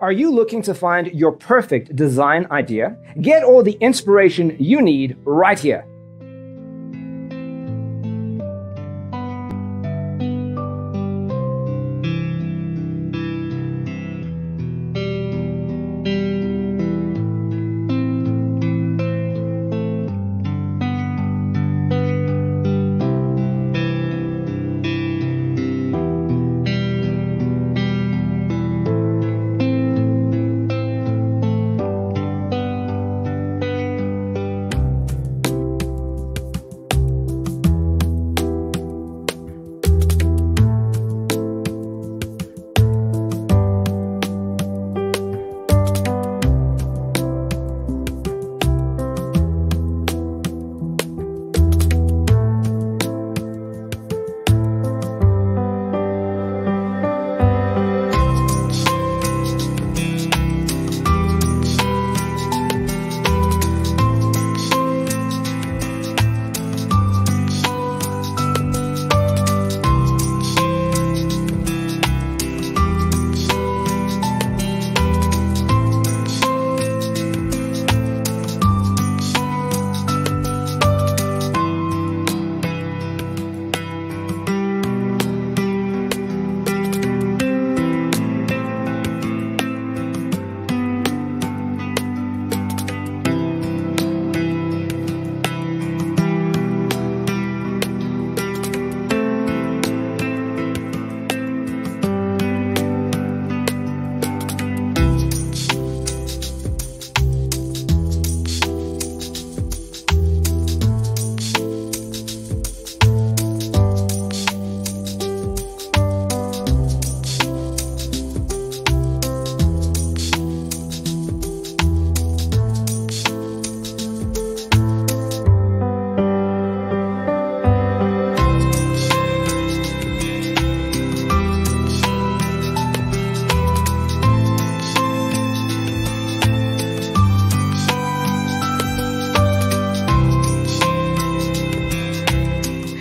Are you looking to find your perfect design idea? Get all the inspiration you need right here.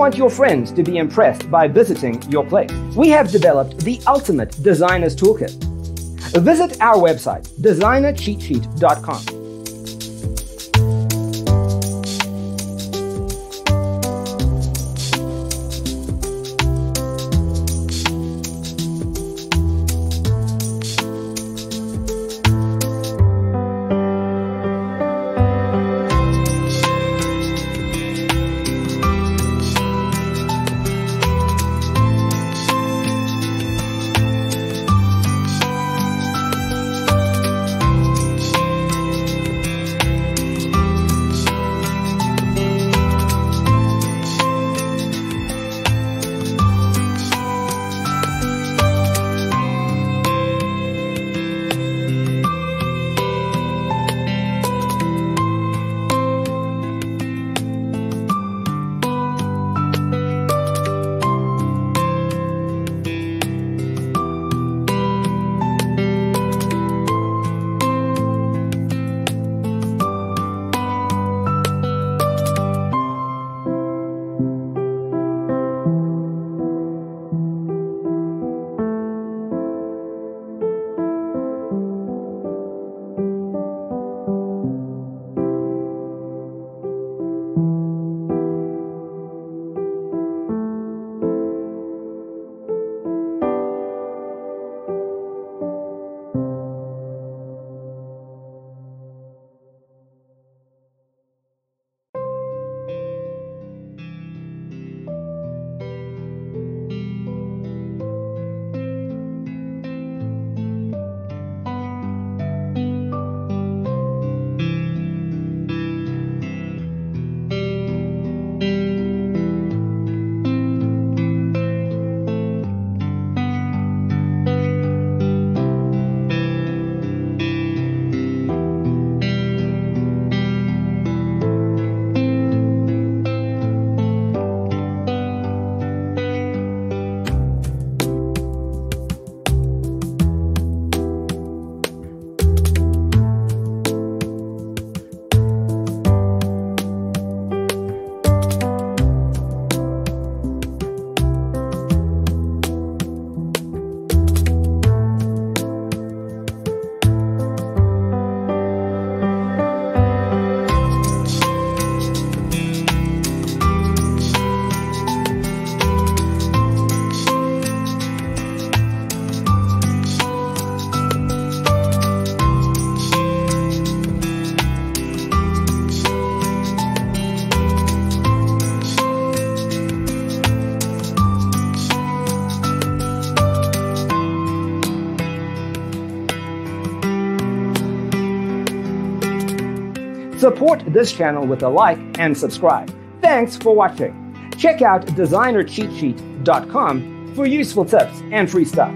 Want your friends to be impressed by visiting your place, we have developed the ultimate designer's toolkit. Visit our website, designercheatsheet.com. Support this channel with a like and subscribe. Thanks for watching. Check out designercheatsheet.com for useful tips and free stuff.